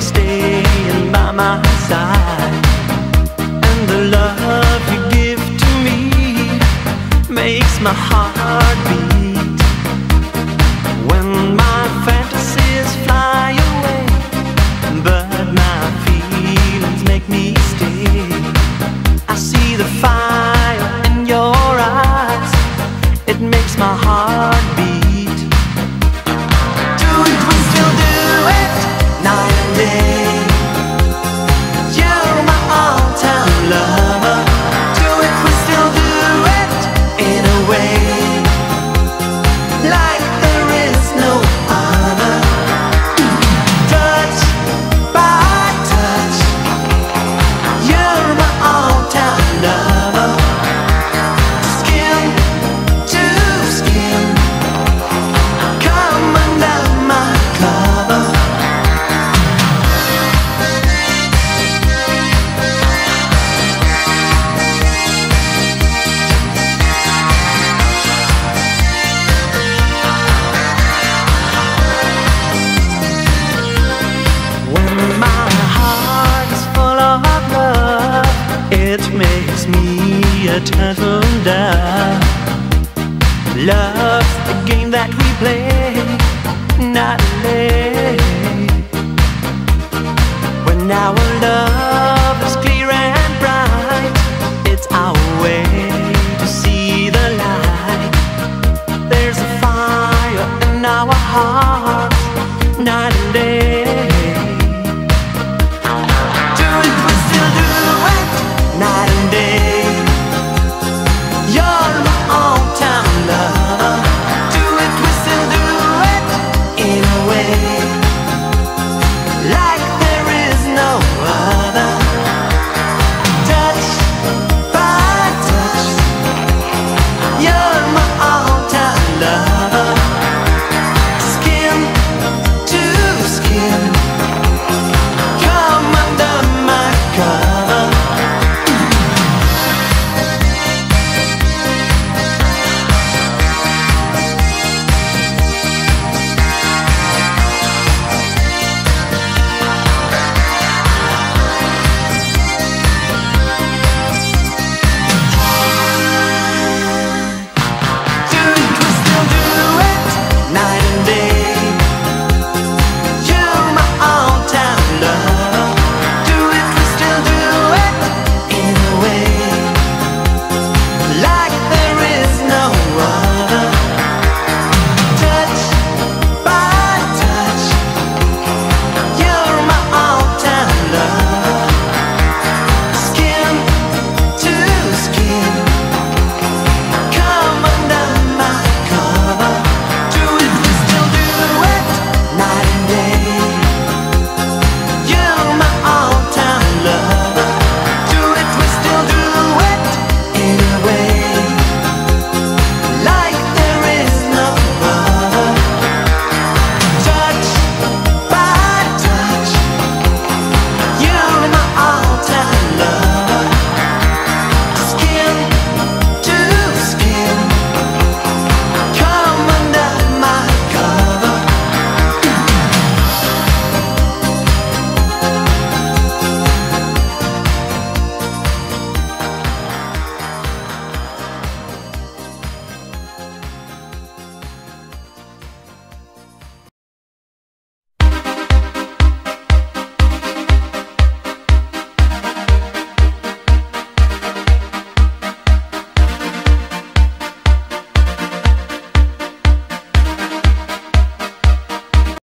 staying by my side. And the love you give to me makes my heart that heaven. Love's the game that we play, not late. When our love